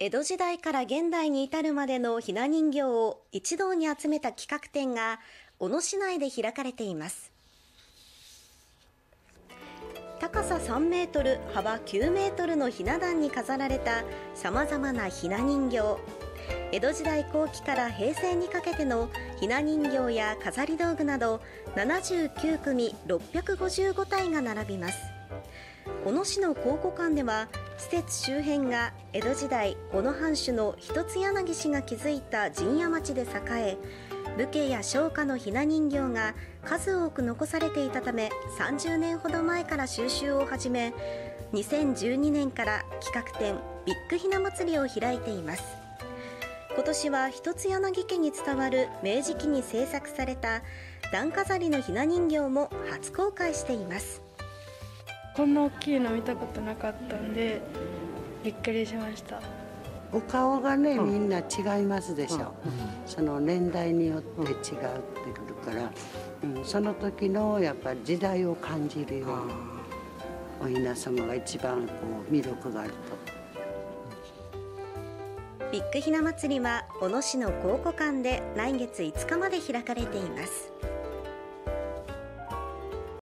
江戸時代から現代に至るまでのひな人形を一堂に集めた企画展が小野市内で開かれています。高さ3メートル幅9メートルのひな壇に飾られたさまざまなひな人形。江戸時代後期から平成にかけてのひな人形や飾り道具など79組655体が並びます。小野市の考古館では施設周辺が江戸時代小野藩主の一つ柳氏が築いた陣屋町で栄え武家や商家のひな人形が数多く残されていたため30年ほど前から収集を始め2012年から企画展ビッグひな祭りを開いています。今年は一つ柳家に伝わる明治期に制作された段飾りのひな人形も初公開しています。こんな大きいの見たことなかったんでびっくりしました。お顔がね、みんな違いますでしょ、その年代によって違うってくるから、うん、その時のやっぱり時代を感じるようにお稲様が一番こう魅力があると。ビッグひな祭りは小野市の考古館で来月5日まで開かれています